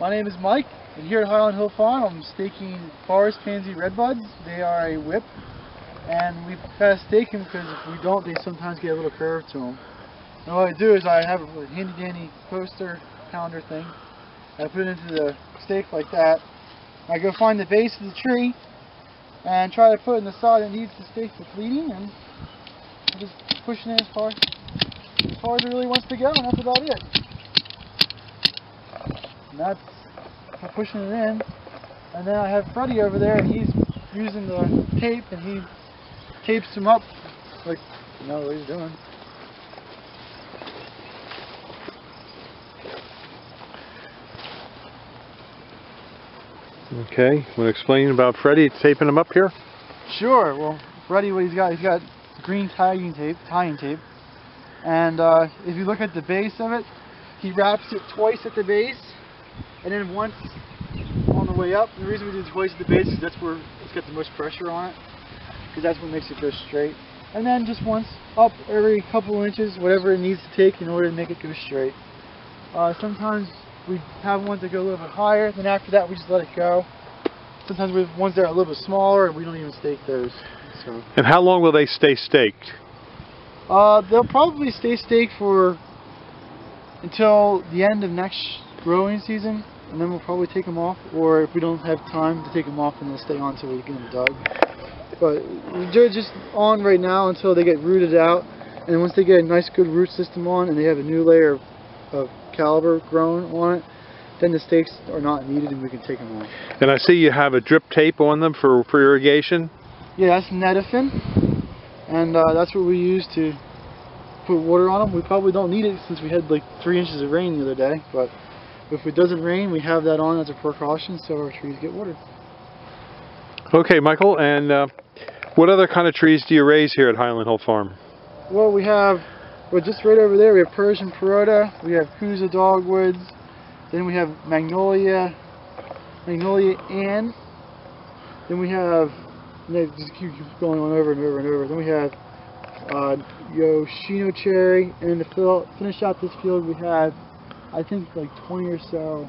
My name is Mike, and here at Highland Hill Farm I'm staking forest pansy redbuds. They are a whip, and we gotta stake them because if we don't, they sometimes get a little curve to them. And what I do is I have a handy dandy poster calendar thing. I put it into the stake like that. I go find the base of the tree and try to put in the side that needs the stake for leading, and I'm just pushing it as far, as far as it really wants to go, and that's about it. And that's pushing it in. And then I have Freddie over there, and he's using the tape, and he tapes them up, like, you know what he's doing. Okay, want to explain about Freddie taping them up here? Sure. Well, Freddie, what he's got, he's got green tagging tape, tying tape, and uh, if you look at the base of it, he wraps it twice at the base, and then once on the way up. The reason we do twice at the base is that's where it's got the most pressure on it, because that's what makes it go straight. And then just once up every couple inches, whatever it needs to take in order to make it go straight. Uh, sometimes we have ones that go a little bit higher, then after that we just let it go. Sometimes we have ones that are a little bit smaller and we don't even stake those. So And how long will they stay staked? uh, they'll probably stay staked for until the end of next growing season, and then we'll probably take them off. Or if we don't have time to take them off, then they'll stay on until we get them dug. But they're just on right now until they get rooted out, and once they get a nice good root system on, and they have a new layer of, of caliper grown on it, then the stakes are not needed and we can take them off. And I see you have a drip tape on them for, for irrigation. Yeah, that's Netafim, and uh, that's what we use to put water on them. We probably don't need it since we had like three inches of rain the other day, but if it doesn't rain, we have that on as a precaution so our trees get watered. Okay, Michael, and uh, what other kind of trees do you raise here at Highland Hill Farm? Well, we have, well, just right over there, we have Persian Parrotia, we have Kousa Dogwoods, then we have Magnolia, Magnolia Ann, then we have, and they just keep keep going on over and over and over. Then we have uh, Yoshino Cherry, and to fill, finish out this field, we have, I think, like 20 or so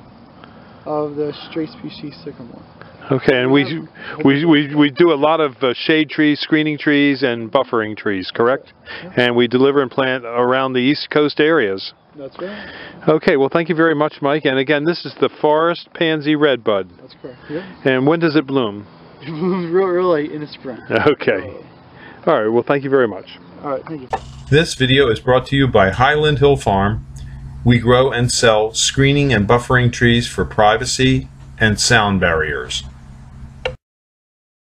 of the straight species sycamore. Okay, and we we we, we do a lot of uh, shade trees, screening trees, and buffering trees, correct? And we deliver and plant around the East Coast areas. That's right. Okay, well, thank you very much, Mike. And again, this is the Forest Pansy Redbud. That's correct. Yep. And when does it bloom? It blooms real early in the spring. Okay. All right, well, thank you very much. All right, thank you. This video is brought to you by Highland Hill Farm. We grow and sell screening and buffering trees for privacy and sound barriers.